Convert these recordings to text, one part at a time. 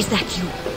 Is that you?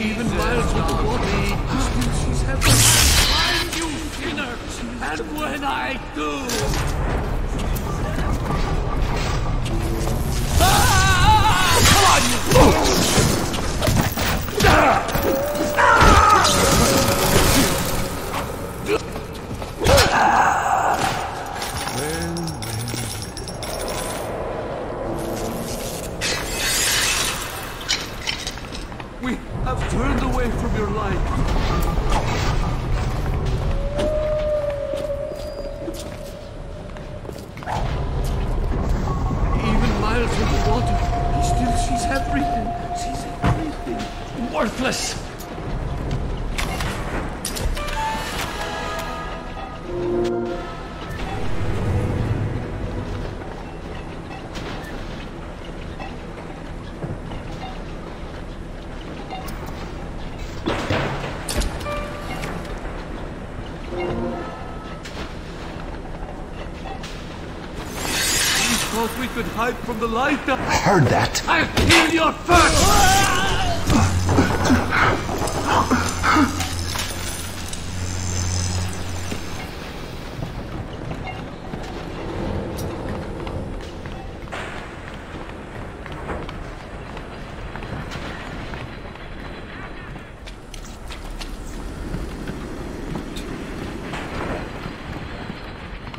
Even miles with the water, still she's heaven. Find you, sinner! And when I do... Ah! Come on, you... We Worthless. We thought we could hide from the light. I heard that. I'll kill your first!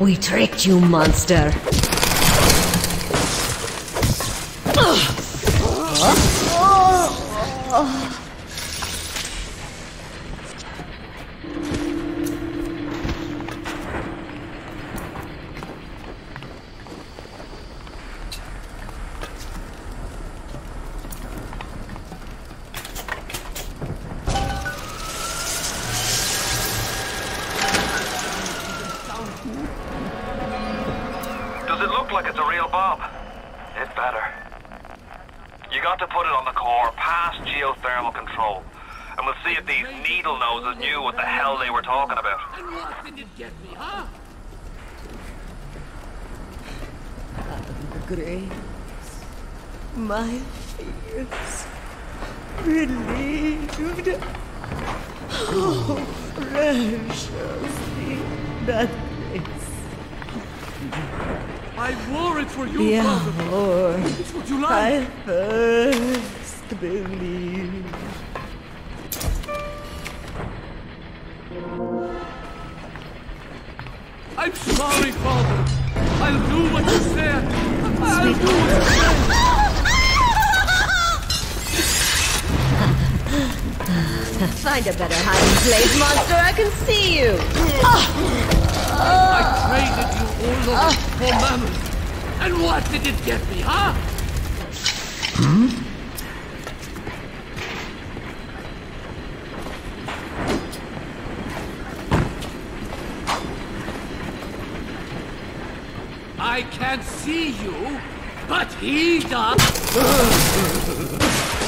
We tricked you, monster. You got to put it on the core, past geothermal control. And we'll see if these needle noses knew what the hell they were talking about. And what did it get me, huh? Grace, my fears relieved. Oh, preciously, that grace. I wore it for you, The father. It's what you like. I first believed. I'm sorry, father. I'll do what you said. I'll do what you said. Find a better hiding place, monster. I can see you. Ah! I traded you all over for mammon. And what did it get me, huh? Hmm? I can't see you, but he does.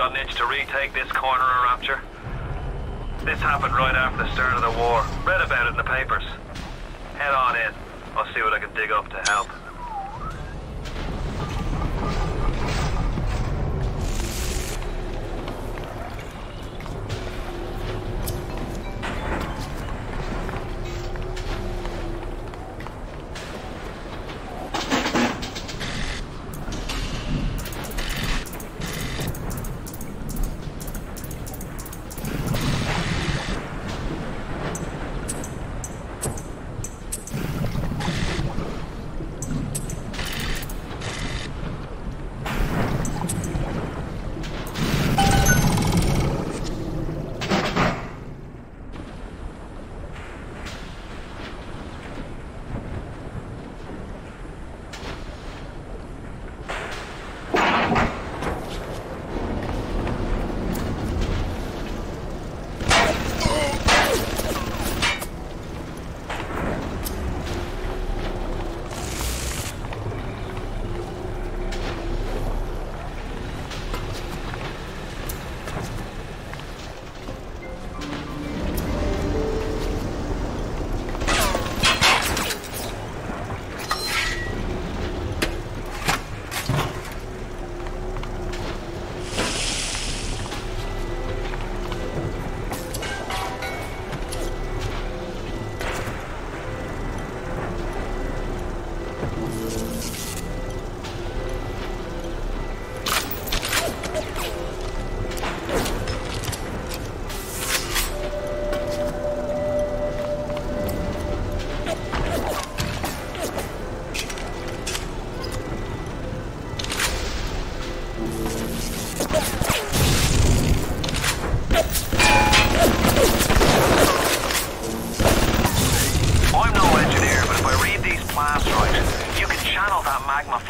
got an itch to retake this corner of Rapture. This happened right after the start of the war. Read about it in the papers. Head on in. I'll see what I can dig up to help.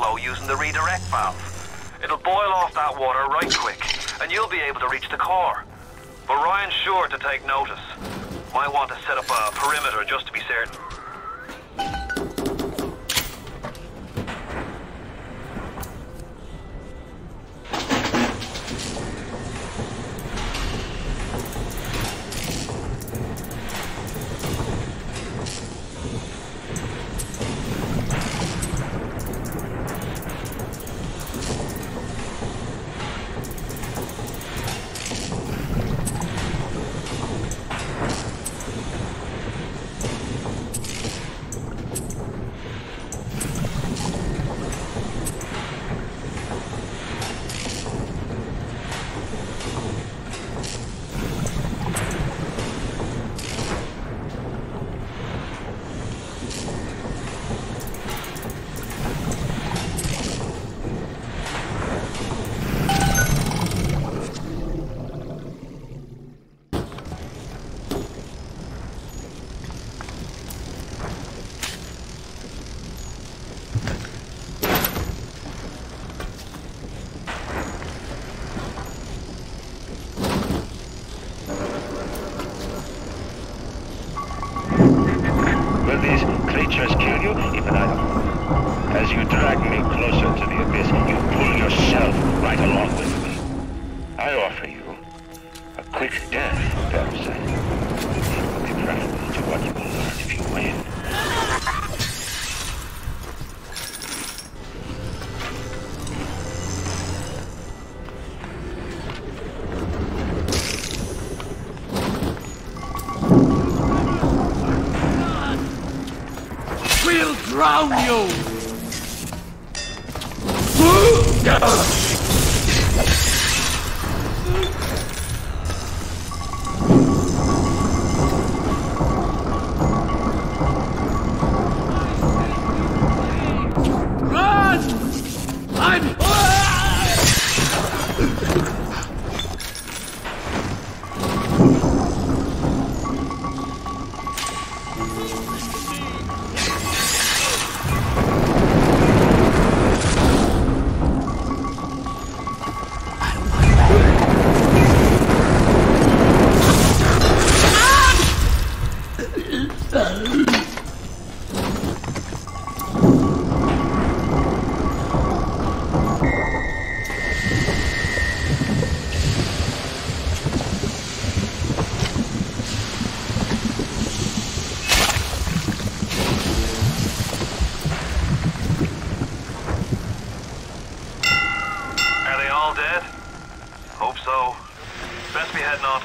Flow using the redirect valve. It'll boil off that water right quick, and you'll be able to reach the core. But Ryan's sure to take notice. Might want to set up a perimeter just to be certain. these creatures kill you, even I don't. As you drag me closer to the abyss, you pull yourself right along with me. I offer you a quick death, Parasite. We'll you!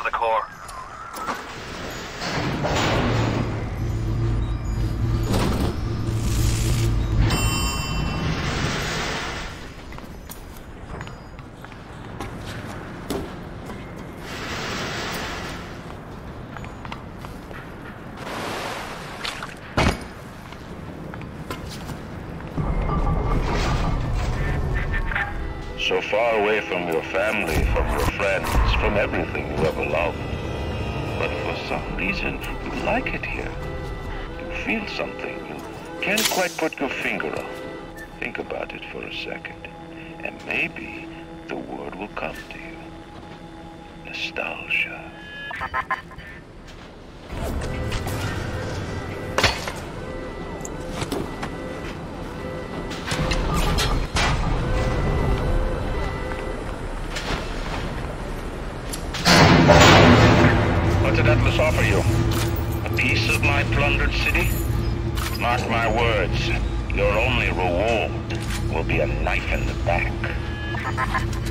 The core. Like it here. You feel something. You can't quite put your finger on. Think about it for a second. And maybe the word will come to you. Nostalgia. What did Atlas offer you? Plundered city? Mark my words, your only reward will be a knife in the back.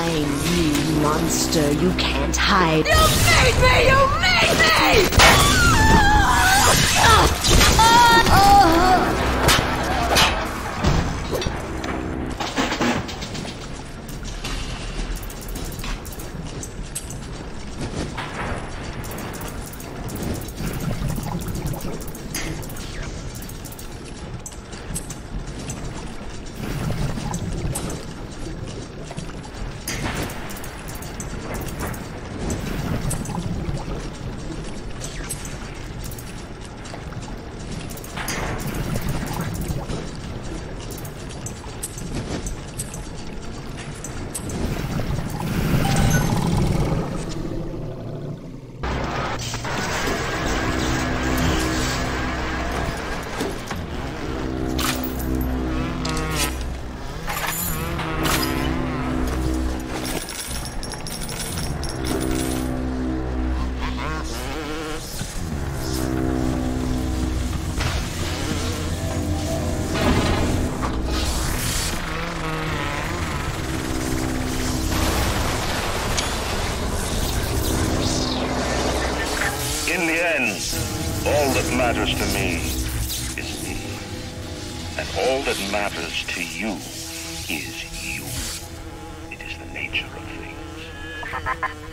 find you, monster. You can't hide. You made me! You made me! All that matters to me is me. And all that matters to you is you. It is the nature of things.